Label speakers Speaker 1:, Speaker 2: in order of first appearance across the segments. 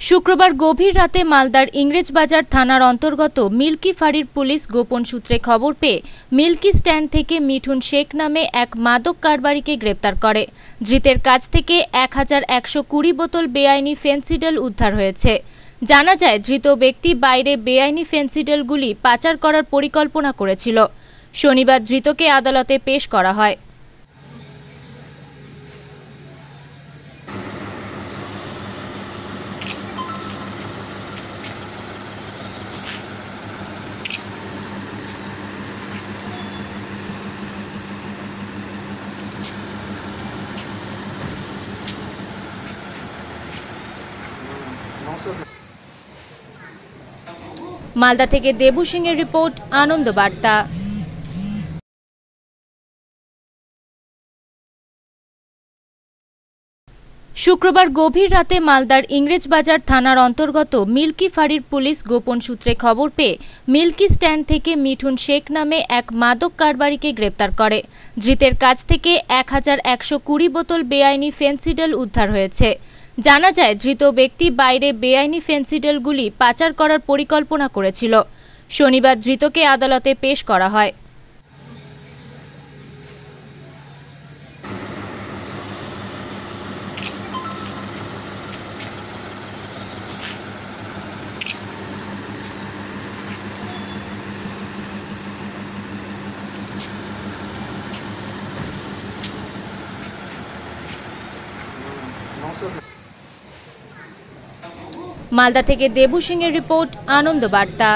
Speaker 1: শুক্রবার গভীর রাতে মালদার ইংরেজবাজার থানার অন্তর্গত মিল্কি ফাঁড়ির পুলিশ গোপন সূত্রে খবর পেয়ে মিল্কি স্ট্যান্ড থেকে মিঠুন শেখ নামে এক মাদক কারবারিকে গ্রেপ্তার করে। ধৃতের কাছ থেকে এক হাজার একশো কুড়ি বোতল বেআইনি ফেন্সিডেল উদ্ধার হয়েছে। জানা যায়, ধৃত ব্যক্তি বাইরে বেআইনি ফেন্সিডেলগুলি পাচার করার পরিকল্পনা করেছিল। শনিবার ধৃতকে আদালতে পেশ করা হয়। মালদা থেকে দেবু সিংয়ের রিপোর্ট, আনন্দ বার্তা। শুক্রবার গভীর রাতে মালদার ইংরেজবাজার থানার অন্তর্গত মিল্কি ফাঁড়ির পুলিশ গোপন সূত্রে খবর পেয়ে মিল্কি স্ট্যান্ড থেকে মিঠুন শেখ নামে এক মাদক কারবারিকে গ্রেপ্তার করে। ধৃতের কাছ থেকে এক হাজার একশো কুড়ি বোতল বেআইনি ফেন্সিডেল উদ্ধার হয়েছে। জানা যায়, ধৃত ব্যক্তি বাইরে বেআইনি ফেন্সিডেলগুলি পাচার করার পরিকল্পনা করেছিল। শনিবার ধৃতকে আদালতে পেশ করা হয়। মালদা থেকে দেবু সিংয়ের রিপোর্ট, আনন্দ বার্তা।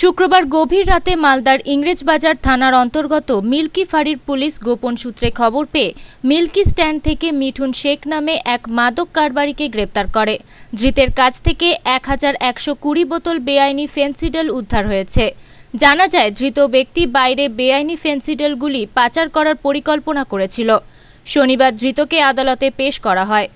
Speaker 1: শুক্রবার গভীর রাতে মালদার ইংরেজবাজার থানার অন্তর্গত মিল্কি ফাঁড়ির পুলিশ গোপন সূত্রে খবর পেয়ে মিল্কি স্ট্যান্ড থেকে মিঠুন শেখ নামে এক মাদক কারবারিকে গ্রেপ্তার করে। ধৃতের কাছ থেকে এক হাজার একশো কুড়ি বোতল বেআইনি ফেন্সিডেল উদ্ধার হয়েছে। জানা যায়, ধৃত ব্যক্তি বাইরে বেআইনি ফেন্সিডেলগুলি পাচার করার পরিকল্পনা করেছিল। শনিবার ধৃতকে আদালতে পেশ করা হয়।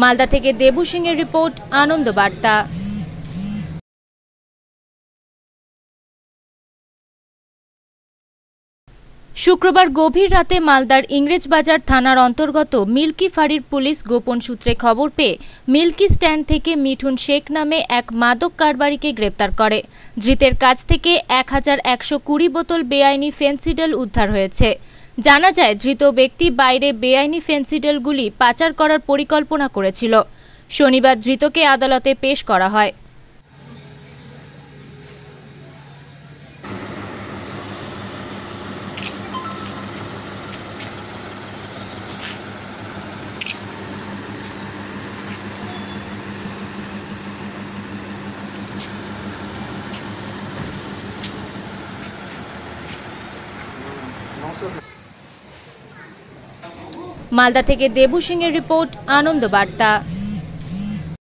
Speaker 1: মালদা থেকে দেবু সিংয়ের রিপোর্ট, আনন্দ বার্তা। শুক্রবার গভীর রাতে মালদার ইংরেজবাজার থানার অন্তর্গত মিল্কি ফাঁড়ির পুলিশ গোপন সূত্রে খবর পেয়ে মিল্কি স্ট্যান্ড থেকে মিঠুন শেখ নামে এক মাদক কারবারিকে গ্রেপ্তার করে। ধৃতের কাছ থেকে এক হাজার একশো কুড়ি বোতল বেআইনি ফেন্সিডেল উদ্ধার হয়েছে। জানা যায়, ধৃত ব্যক্তি বাইরে বেআইনি ফেন্সিডেলগুলি পাচার করার পরিকল্পনা করেছিল। শনিবার ধৃতকে আদালতে পেশ করা হয়। মালদা থেকে দেবু সিংয়ের রিপোর্ট আনন্দ বার্তা।